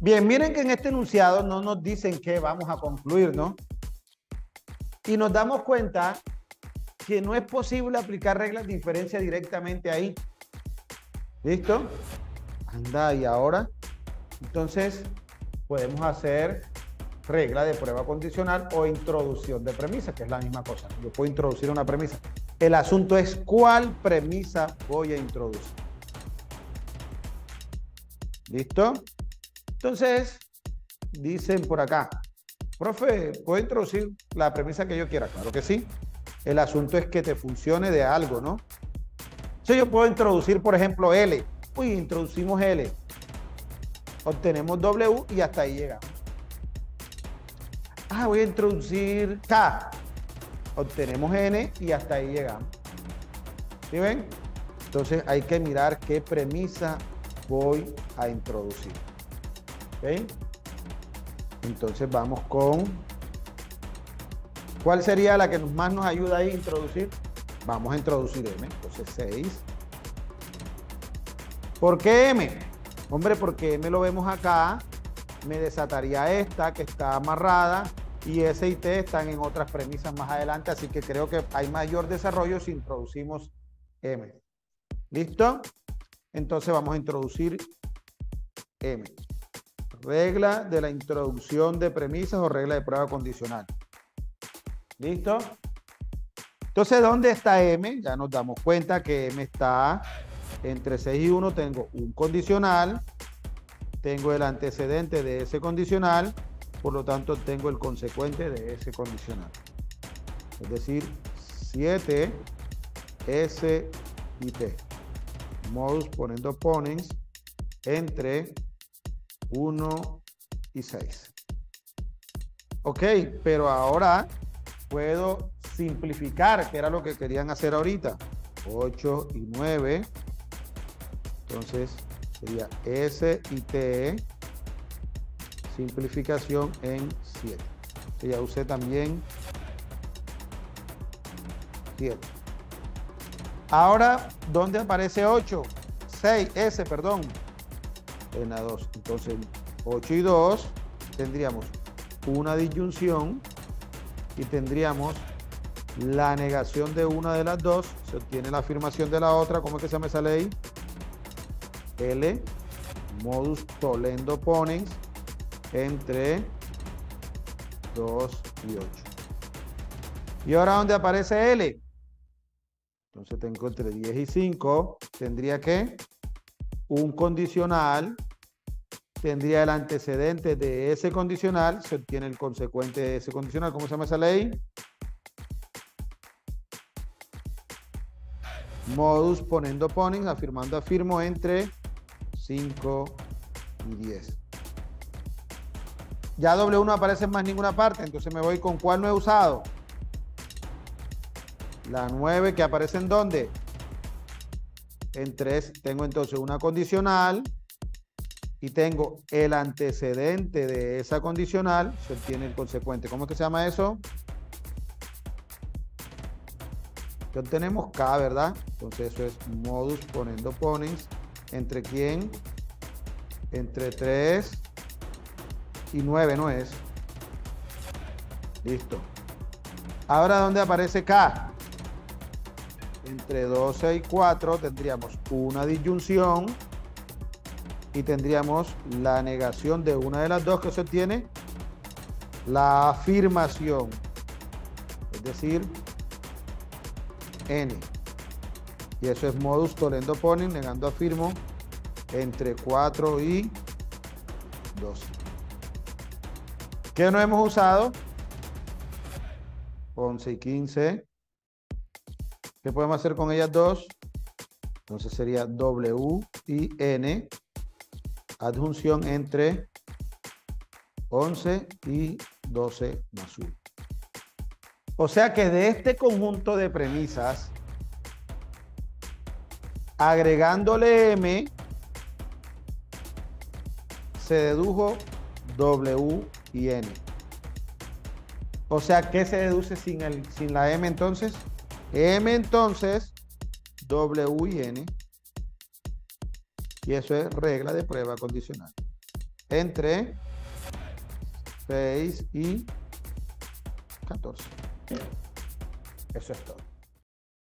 Bien, miren que en este enunciado no nos dicen que vamos a concluir, ¿no? Y nos damos cuenta que no es posible aplicar reglas de inferencia directamente ahí. ¿Listo? Anda, y ahora, entonces, podemos hacer regla de prueba condicional o introducción de premisa, que es la misma cosa. Yo puedo introducir una premisa. El asunto es cuál premisa voy a introducir. ¿Listo? Entonces, dicen por acá, profe, ¿puedo introducir la premisa que yo quiera? Claro que sí. El asunto es que te funcione de algo, ¿no? Si yo puedo introducir, por ejemplo, L. Uy, introducimos L. Obtenemos W y hasta ahí llegamos. Ah, voy a introducir K. Obtenemos N y hasta ahí llegamos. ¿Sí ven? Entonces hay que mirar qué premisa voy a introducir. Entonces vamos con... ¿Cuál sería la que más nos ayuda a introducir? Vamos a introducir M. Entonces 6. ¿Por qué M? Hombre, porque M lo vemos acá. Me desataría esta que está amarrada y S y T están en otras premisas más adelante. Así que creo que hay mayor desarrollo si introducimos M. ¿Listo? Entonces vamos a introducir M. Regla de la introducción de premisas o regla de prueba condicional. ¿Listo? Entonces, ¿dónde está M? Ya nos damos cuenta que M está entre 6 y 1. Tengo un condicional. Tengo el antecedente de ese condicional. Por lo tanto, tengo el consecuente de ese condicional. Es decir, 7, S y T. Modus poniendo ponens entre 1 y 6. Ok, pero ahora puedo simplificar, que era lo que querían hacer ahorita. 8 y 9. Entonces sería S y T. Simplificación en 7. Ya usé también 7. Ahora, ¿dónde aparece 8? 6, S, perdón en la 2. Entonces, 8 y 2 tendríamos una disyunción y tendríamos la negación de una de las dos, se obtiene la afirmación de la otra, ¿cómo es que se llama esa ley? L, modus tollendo ponens, entre 2 y 8. ¿Y ahora dónde aparece L? Entonces tengo entre 10 y 5, tendría que un condicional tendría el antecedente de ese condicional, se obtiene el consecuente de ese condicional. ¿Cómo se llama esa ley? Modus poniendo ponens, afirmando afirmo entre 5 y 10. Ya W no aparece en más ninguna parte, entonces me voy con cuál no he usado. La 9 que aparece en dónde? En 3 tengo entonces una condicional y tengo el antecedente de esa condicional, se obtiene el consecuente. ¿Cómo es que se llama eso? Que obtenemos K, ¿verdad? Entonces eso es modus poniendo ponens. ¿Entre quién? Entre 3 y 9, ¿no es? Listo. Ahora, ¿dónde aparece K? Entre 12 y 4 tendríamos una disyunción y tendríamos la negación de una de las dos que se obtiene, la afirmación, es decir, n. Y eso es modus tollendo ponens, negando afirmo, entre 4 y 12. ¿Qué no hemos usado? 11 y 15. ¿Qué podemos hacer con ellas dos? Entonces sería W y N adjunción entre 11 y 12 más 1. O sea que de este conjunto de premisas, agregándole M, se dedujo W y N. O sea, ¿qué se deduce sin, el, sin la M entonces? M entonces, W y N Y eso es regla de prueba condicional. Entre 6 y 14. Eso es todo.